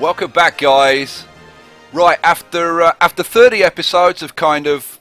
Welcome back, guys. Right after uh, after 30 episodes of kind of,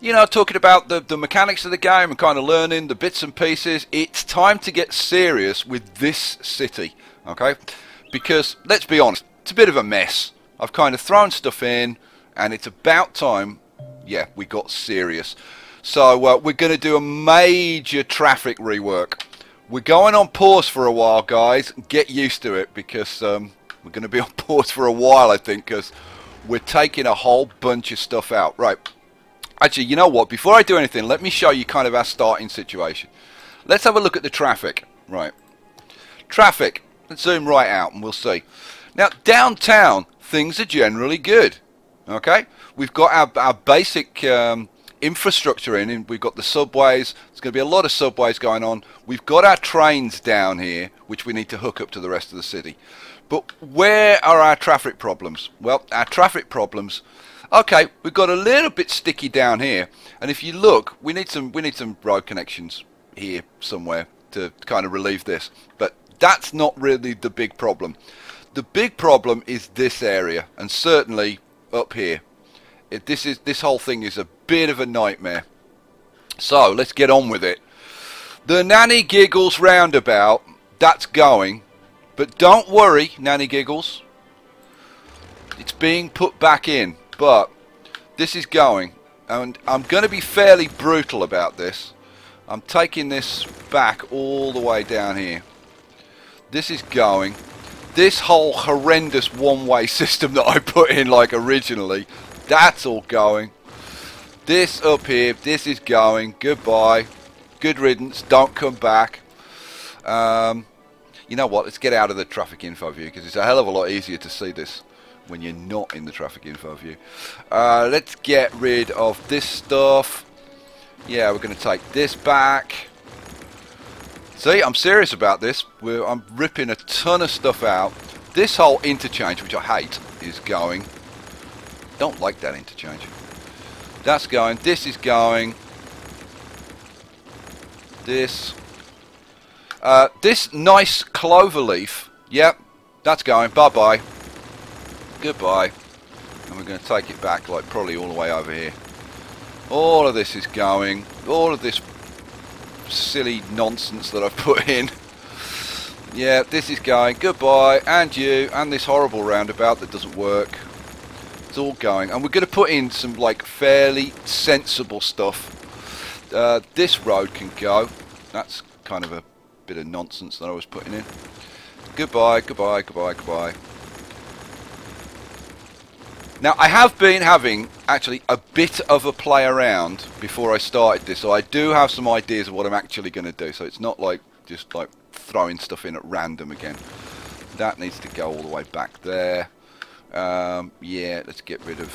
you know, talking about the the mechanics of the game and kind of learning the bits and pieces, it's time to get serious with this city, okay? Because let's be honest, it's a bit of a mess. I've kind of thrown stuff in, and it's about time. Yeah, we got serious. So uh, we're going to do a major traffic rework. We're going on pause for a while, guys. Get used to it because um, we're going to be on pause for a while, I think, because we're taking a whole bunch of stuff out. Right. Actually, you know what? Before I do anything, let me show you kind of our starting situation. Let's have a look at the traffic. Right. Traffic. Let's zoom right out and we'll see. Now, downtown, things are generally good. Okay? We've got our, our basic um, infrastructure in, and we've got the subways. There's going to be a lot of subways going on. We've got our trains down here, which we need to hook up to the rest of the city. But where are our traffic problems? Well, our traffic problems. Okay, we've got a little bit sticky down here, and if you look, we need some we need some road connections here somewhere to kind of relieve this. But that's not really the big problem. The big problem is this area, and certainly up here. It, this is this whole thing is a bit of a nightmare. So let's get on with it. The Nanny Giggles roundabout, that's going. But don't worry, Nanny Giggles. It's being put back in. But this is going. And I'm going to be fairly brutal about this. I'm taking this back all the way down here. This is going. This whole horrendous one-way system that I put in like originally, that's all going. This up here, this is going. Goodbye. Good riddance. Don't come back. Um, you know what? Let's get out of the traffic info view because it's a hell of a lot easier to see this when you're not in the traffic info view. Uh, let's get rid of this stuff. Yeah, we're going to take this back. See, I'm serious about this. We're, I'm ripping a ton of stuff out. This whole interchange, which I hate, is going. Don't like that interchange. That's going. This is going. This. Uh, this nice clover leaf. Yep, that's going. Bye-bye. Goodbye. And we're going to take it back, like, probably all the way over here. All of this is going. All of this silly nonsense that I've put in. Yeah, this is going. Goodbye. And you. And this horrible roundabout that doesn't work. It's all going. And we're going to put in some like fairly sensible stuff. Uh, this road can go. That's kind of a bit of nonsense that I was putting in. Goodbye, goodbye, goodbye, goodbye. Now I have been having actually a bit of a play around before I started this, so I do have some ideas of what I'm actually going to do. So it's not like just like throwing stuff in at random again. That needs to go all the way back there. Um, yeah, let's get rid of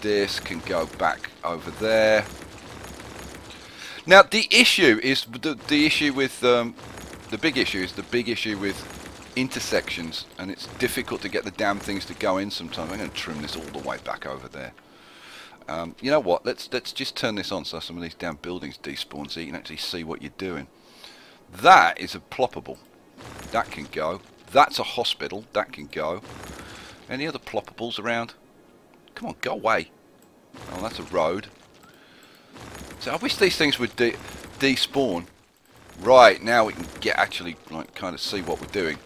this. Can go back over there. Now the issue is the, the issue with um, the big issue is the big issue with intersections, and it's difficult to get the damn things to go in sometimes. I'm going to trim this all the way back over there. Um, you know what? Let's let's just turn this on so some of these damn buildings despawn, so you can actually see what you're doing. That is a ploppable. That can go. That's a hospital. That can go. Any other ploppables around? Come on, go away. Oh, that's a road. So I wish these things would de despawn. Right, now we can get actually like kind of see what we're doing.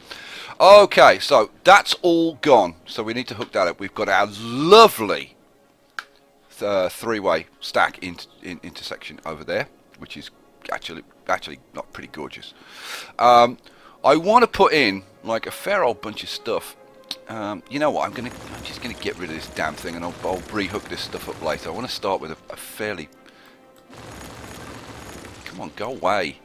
Okay, so that's all gone. So we need to hook that up. We've got our lovely uh, three-way stack in, in, intersection over there, which is actually actually not pretty gorgeous. Um, I want to put in like a fair old bunch of stuff. Um, you know what? I'm gonna I'm just gonna get rid of this damn thing and I'll, I'll rehook this stuff up later. I want to start with a, a fairly. Come on, go away.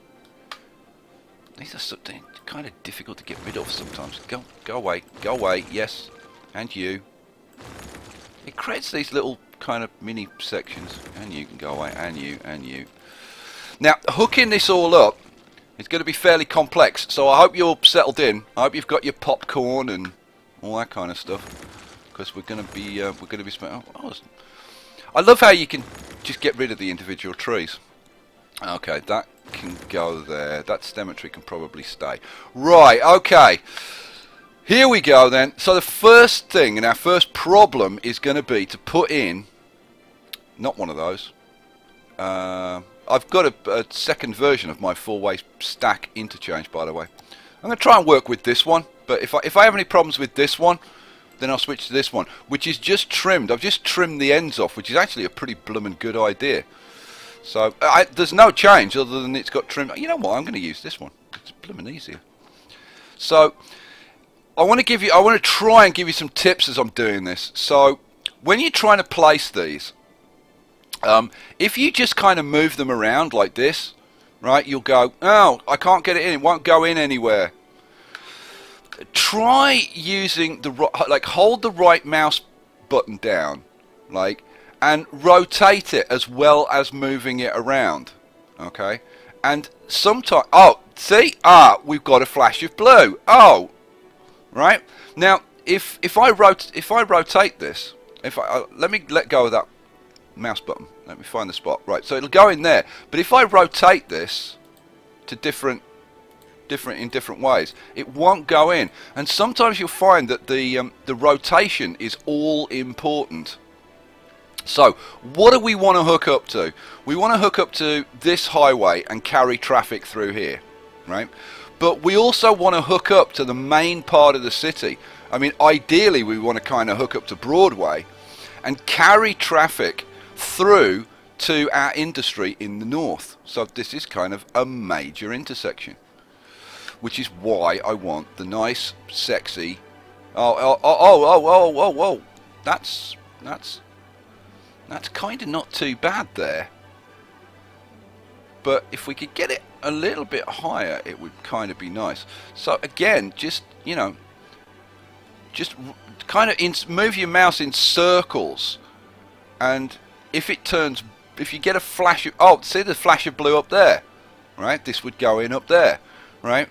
These are something kind of difficult to get rid of sometimes. Go go away, go away. Yes, and you. It creates these little kind of mini sections, and you can go away, and you, and you. Now, hooking this all up it's going to be fairly complex, so I hope you're settled in. I hope you've got your popcorn and all that kind of stuff, because we're going to be uh, we're going to be. Oh, I love how you can just get rid of the individual trees. Okay, that can go there. That cemetery can probably stay. Right. Okay. Here we go then. So the first thing and our first problem is going to be to put in, not one of those. Uh, I've got a, a second version of my four-way stack interchange, by the way. I'm going to try and work with this one, but if I, if I have any problems with this one, then I'll switch to this one, which is just trimmed. I've just trimmed the ends off, which is actually a pretty bloomin' good idea. So I, there's no change other than it's got trimmed. You know what? I'm going to use this one. It's bloomin' easier. So I want to give you, I want to try and give you some tips as I'm doing this. So when you're trying to place these, um, if you just kind of move them around like this, right, you'll go, oh, I can't get it in, it won't go in anywhere. Try using the, like, hold the right mouse button down, like, and rotate it as well as moving it around, okay? And sometimes, oh, see, ah, we've got a flash of blue. Oh, right? Now if if I rot if I rotate this if I uh, let me let go of that mouse button. Let me find the spot. Right so it'll go in there. But if I rotate this to different different in different ways it won't go in. And sometimes you'll find that the um, the rotation is all important so what do we want to hook up to we want to hook up to this highway and carry traffic through here right but we also want to hook up to the main part of the city. I mean, ideally, we want to kind of hook up to Broadway and carry traffic through to our industry in the north. So this is kind of a major intersection, which is why I want the nice, sexy. Oh, oh, oh, oh, oh, oh, oh, oh. That's that's that's kind of not too bad there. But if we could get it a little bit higher it would kind of be nice. So again just you know just kind of move your mouse in circles. And if it turns if you get a flash of oh see the flash of blue up there? Right this would go in up there right?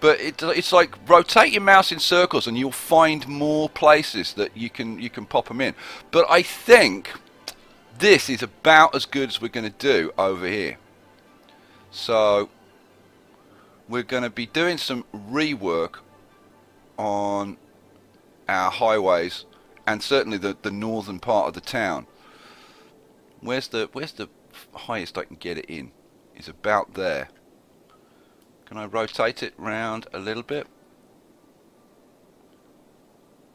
But it, it's like rotate your mouse in circles and you'll find more places that you can you can pop them in. But I think this is about as good as we're going to do over here so we're going to be doing some rework on our highways and certainly the, the northern part of the town. Where's the where's the highest I can get it in? Is about there. Can I rotate it round a little bit?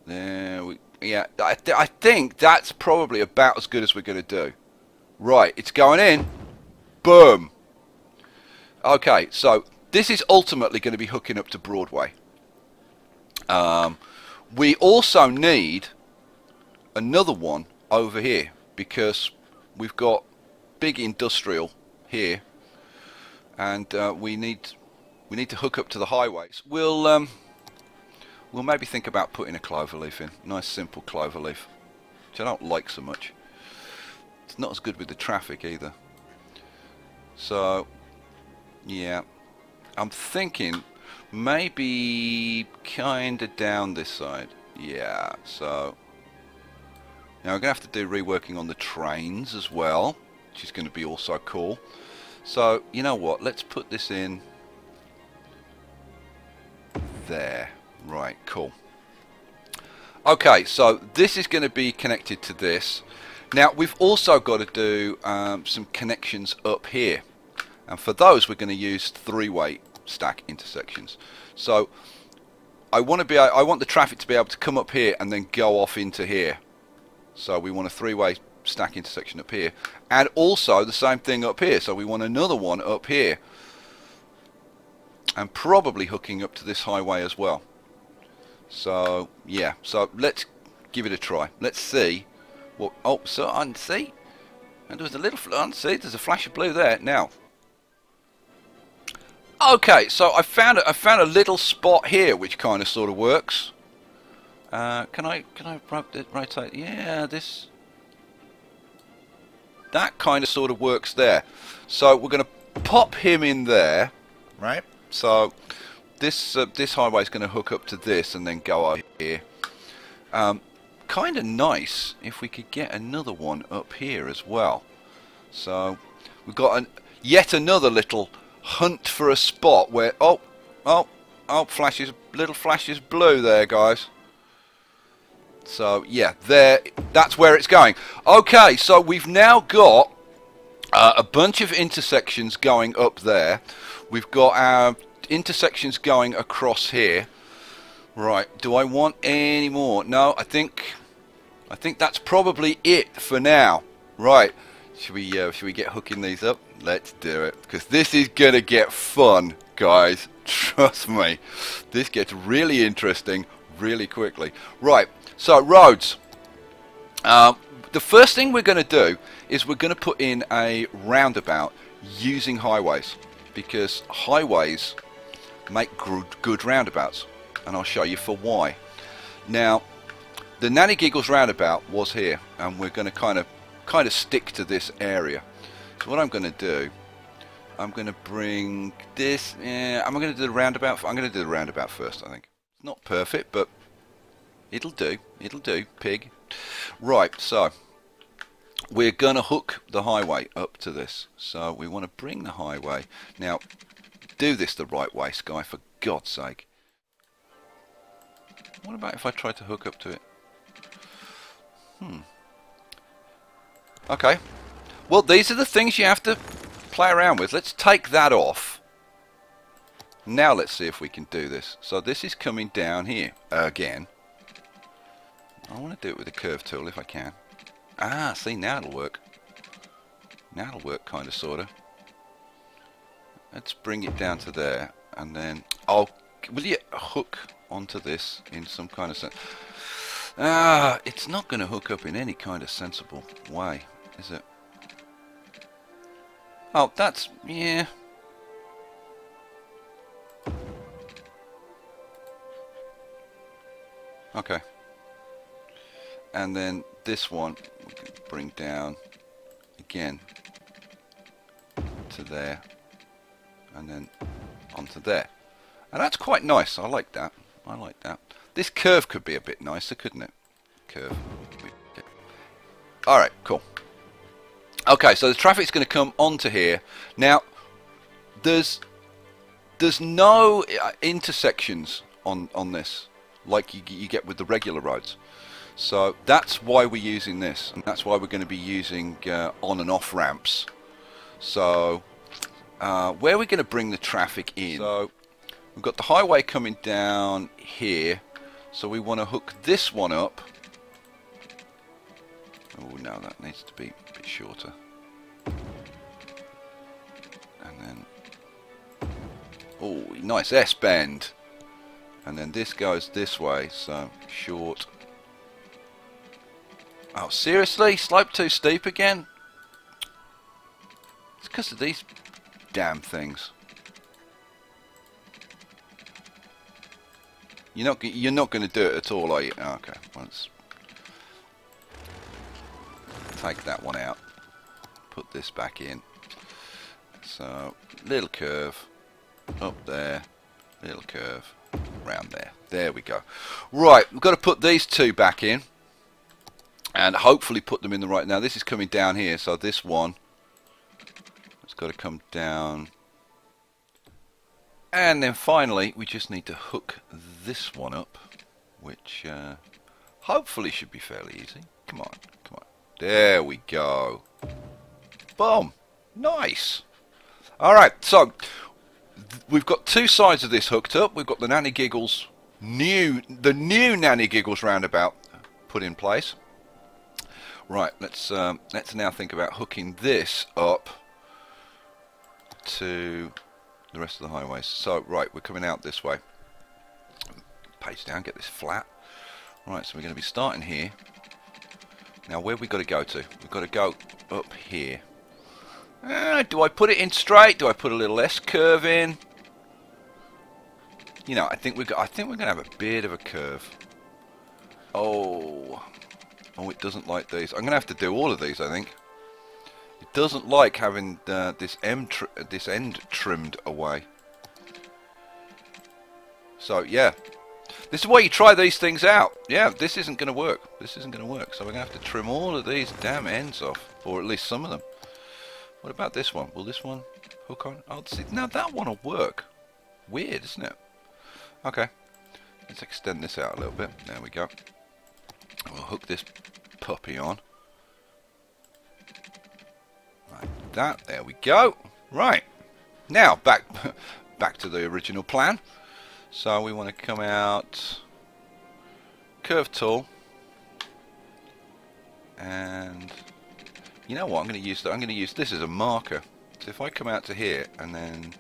There we yeah, I, th I think that's probably about as good as we're going to do. Right, it's going in. Boom. Okay, so this is ultimately going to be hooking up to Broadway. Um, we also need another one over here because we've got big industrial here and uh, we need we need to hook up to the highways. We'll um, we'll maybe think about putting a clover leaf in. Nice simple clover leaf. which I don't like so much. It's not as good with the traffic either. So yeah. I'm thinking maybe kind of down this side. Yeah, so... Now I'm going to have to do reworking on the trains as well, which is going to be also cool. So, you know what, let's put this in there. Right, cool. Okay, so this is going to be connected to this. Now, we've also got to do um, some connections up here. And for those we're going to use three-way stack intersections. So I want to be I want the traffic to be able to come up here and then go off into here. So we want a three-way stack intersection up here. And also the same thing up here. So we want another one up here. And probably hooking up to this highway as well so yeah so let's give it a try let's see what oh so I see and there's a little I see there's a flash of blue there now Okay, so I found a, I found a little spot here which kind of sort of works. Uh, can I can I rub the rotate? Yeah, this that kind of sort of works there. So we're going to pop him in there, right? So this uh, this highway is going to hook up to this and then go up here. Um, kind of nice if we could get another one up here as well. So we've got an, yet another little hunt for a spot where oh oh Oh, flashes, little flashes blue there, guys. So, yeah, there, that's where it's going. Okay, so we've now got uh, a bunch of intersections going up there. We've got our intersections going across here. Right, do I want any more? No, I think I think that's probably it for now. Right, should we uh, should we get hooking these up? Let's do it because this is gonna get fun, guys. Trust me, this gets really interesting really quickly. Right, so roads. Um, the first thing we're going to do is we're going to put in a roundabout using highways because highways make good, good roundabouts and I'll show you for why. Now the Nanny Giggles roundabout was here and we're going to kind of kind of stick to this area. So what I'm going to do I'm going to bring this yeah, I'm going to do the roundabout I'm going to do the roundabout first I think. It's not perfect but it'll do it'll do pig. Right so we're going to hook the highway up to this. So we want to bring the highway. Now, do this the right way, Skye, for God's sake. What about if I try to hook up to it? Hmm. Okay. Well, these are the things you have to play around with. Let's take that off. Now let's see if we can do this. So this is coming down here again. I want to do it with a curve tool if I can. Ah, see, now it'll work. Now it'll work, kind of, sort of. Let's bring it down to there, and then I'll... Will you hook onto this in some kind of sense? Ah, it's not going to hook up in any kind of sensible way, is it? Oh, that's... yeah... Okay. And then this one we can bring down again to there and then onto there. And that's quite nice. I like that. I like that. This curve could be a bit nicer couldn't it? Curve. Alright cool. Okay so the traffic's going to come onto here. Now there's there's no uh, intersections on on this like you, you get with the regular roads. So that's why we're using this, and that's why we're going to be using uh, on and off ramps. So uh, where are we going to bring the traffic in? So we've got the highway coming down here, so we want to hook this one up. Oh no, that needs to be a bit shorter. And then, oh, nice S-bend. And then this goes this way, so short Oh, seriously? Slope too steep again? It's because of these damn things. You're not you're not going to do it at all, are you? Oh, okay, let's take that one out. Put this back in. So little curve up there, little curve round there. There we go. Right, we've got to put these two back in and hopefully put them in the right now this is coming down here so this one has got to come down. And then finally we just need to hook this one up which uh, hopefully should be fairly easy. Come on come on. There we go. Boom. Nice. Alright so we've got two sides of this hooked up. We've got the Nanny Giggles new the new Nanny Giggles roundabout put in place. Right, let's um, let's now think about hooking this up to the rest of the highways. So, right, we're coming out this way. Pace down, get this flat. Right, so we're going to be starting here. Now, where we got to go to? We've got to go up here. Uh, do I put it in straight? Do I put a little S curve in? You know, I think we got I think we're going to have a bit of a curve. Oh, Oh, it doesn't like these. I'm going to have to do all of these, I think. Doesn't like having uh, this, this end trimmed away. So, yeah. This is why you try these things out. Yeah, this isn't going to work. This isn't going to work. So we're going to have to trim all of these damn ends off. Or at least some of them. What about this one? Will this one hook on? Oh, see, now that one will work. Weird, isn't it? Okay. Let's extend this out a little bit. There we go. We'll hook this puppy on. That. There we go. Right. Now, back back to the original plan. So we want to come out curve tool and you know what I'm going to use that I'm going to use this as a marker so if I come out to here and then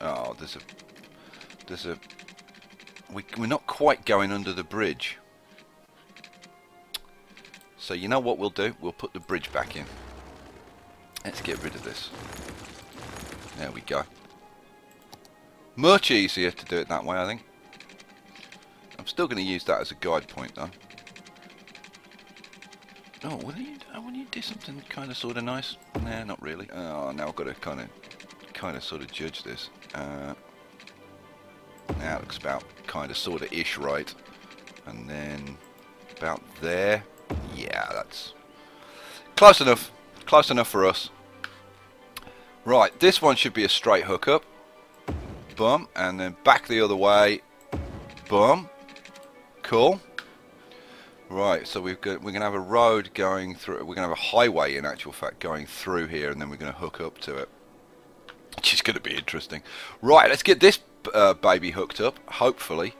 oh there's a there's a we, we're not quite going under the bridge so you know what we'll do we'll put the bridge back in let's get rid of this there we go much easier to do it that way I think I'm still going to use that as a guide point though Oh, will you, will you do something kind of sort of nice? Nah, not really. Oh, now I've got to kind of, kind of sort of judge this. Uh, now it looks about kind of sort of ish right. And then about there. Yeah, that's close enough. Close enough for us. Right, this one should be a straight hookup. Boom. And then back the other way. Boom. Cool. Right, so we've got we're going to have a road going through. We're going to have a highway, in actual fact, going through here, and then we're going to hook up to it, which is going to be interesting. Right, let's get this uh, baby hooked up. Hopefully,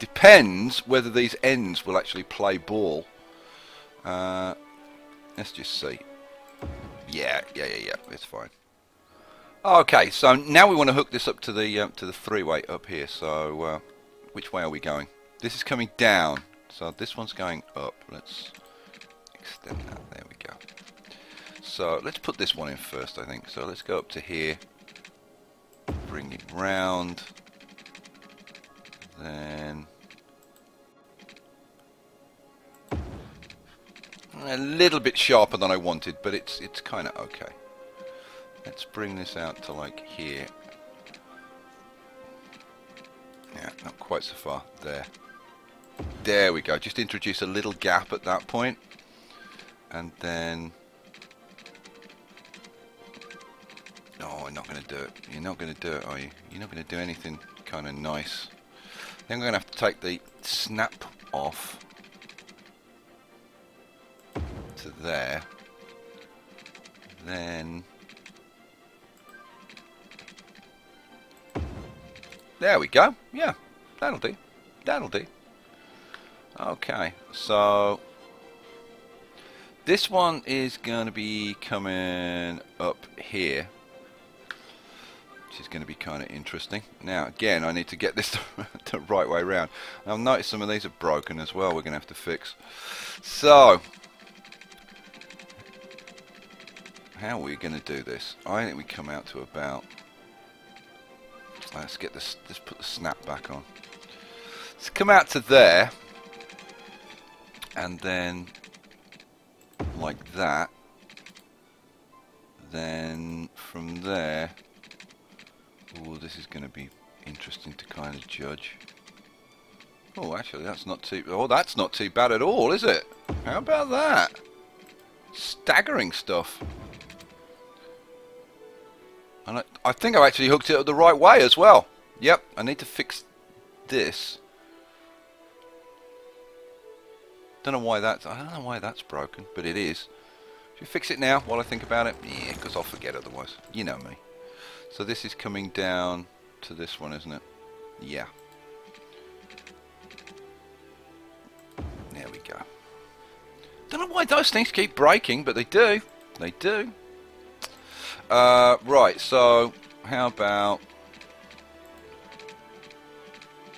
depends whether these ends will actually play ball. Uh, let's just see. Yeah, yeah, yeah, yeah. It's fine. Okay, so now we want to hook this up to the uh, to the three-way up here. So, uh, which way are we going? This is coming down. So this one's going up. Let's extend that. There we go. So let's put this one in first, I think. So let's go up to here. Bring it round. Then... A little bit sharper than I wanted, but it's it's kind of okay. Let's bring this out to like here. Yeah, not quite so far. There. There we go. Just introduce a little gap at that point. And then... Oh, I'm not going to do it. You're not going to do it, are you? You're not going to do anything kind of nice. Then I'm going to have to take the snap off to there. Then... There we go. Yeah, that'll do. That'll do. Okay, so this one is going to be coming up here, which is going to be kind of interesting. Now, again, I need to get this the right way around. I've noticed some of these are broken as well. We're going to have to fix. So, how are we going to do this? I think we come out to about. Let's get this. Let's put the snap back on. Let's come out to there and then like that then from there oh this is going to be interesting to kind of judge oh actually that's not too oh that's not too bad at all is it how about that staggering stuff and I, I think I've actually hooked it up the right way as well yep I need to fix this Don't know why that's. I don't know why that's broken, but it is. Should we fix it now while I think about it? Yeah, because I'll forget otherwise. You know me. So this is coming down to this one, isn't it? Yeah. There we go. Don't know why those things keep breaking, but they do. They do. Uh, right, so how about...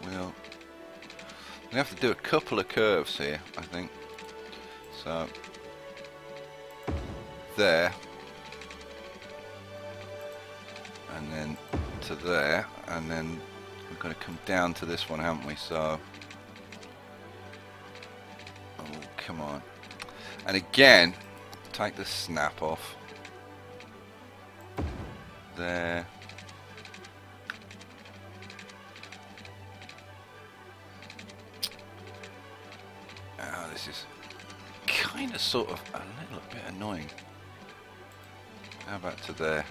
Well, we have to do a couple of curves here, I think. So, there. And then to there. And then we're to come down to this one, haven't we? So, oh, come on. And again, take the snap off there. Oh, this is kind of sort of a little bit annoying. How about to there?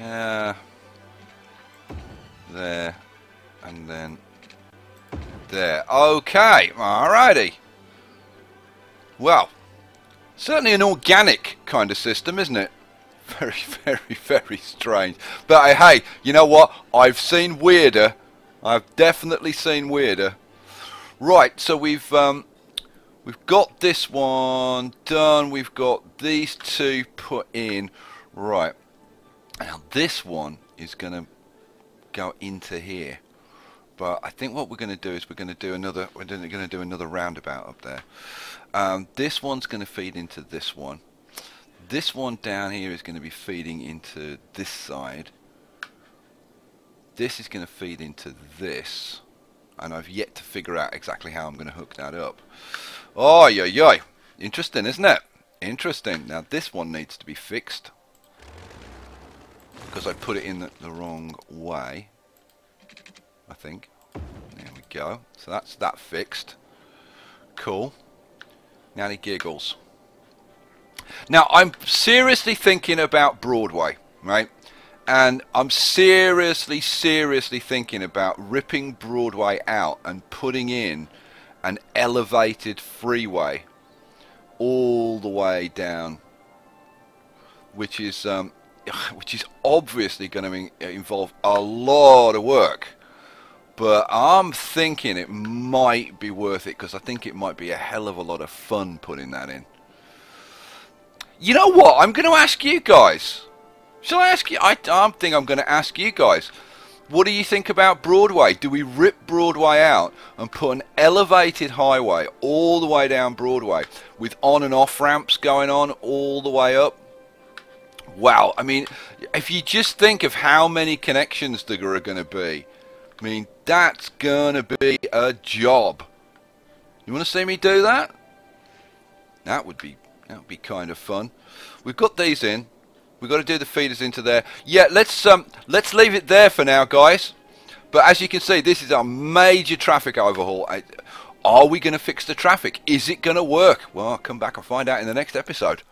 Yeah. There. And then there. Okay, alrighty. Well, certainly an organic kind of system, isn't it? Very, very, very strange. But uh, hey, you know what? I've seen weirder. I've definitely seen weirder. Right, so we've um, we've got this one done. We've got these two put in. Right. Now this one is going to go into here. But I think what we're going to do is we're going to do another we're going to do another roundabout up there. Um, this one's going to feed into this one. This one down here is going to be feeding into this side. This is going to feed into this. And I've yet to figure out exactly how I'm going to hook that up. Oh, yo, yo. Interesting, isn't it? Interesting. Now, this one needs to be fixed. Because I put it in the, the wrong way. I think. There we go. So that's that fixed. Cool. Now he giggles. Now I'm seriously thinking about Broadway, right? And I'm seriously, seriously thinking about ripping Broadway out and putting in an elevated freeway all the way down, which is um, which is obviously going to involve a lot of work. But I'm thinking it might be worth it because I think it might be a hell of a lot of fun putting that in. You know what? I'm going to ask you guys. Shall I ask you? I, I think I'm going to ask you guys. What do you think about Broadway? Do we rip Broadway out and put an elevated highway all the way down Broadway with on and off ramps going on all the way up? Wow, I mean, if you just think of how many connections there are going to be, I mean, that's going to be a job. You want to see me do that? That would be that would be kind of fun. We've got these in. We've got to do the feeders into there. Yeah, let's um let's leave it there for now, guys. But as you can see, this is our major traffic overhaul. Are we going to fix the traffic? Is it going to work? Well, I'll come back and find out in the next episode.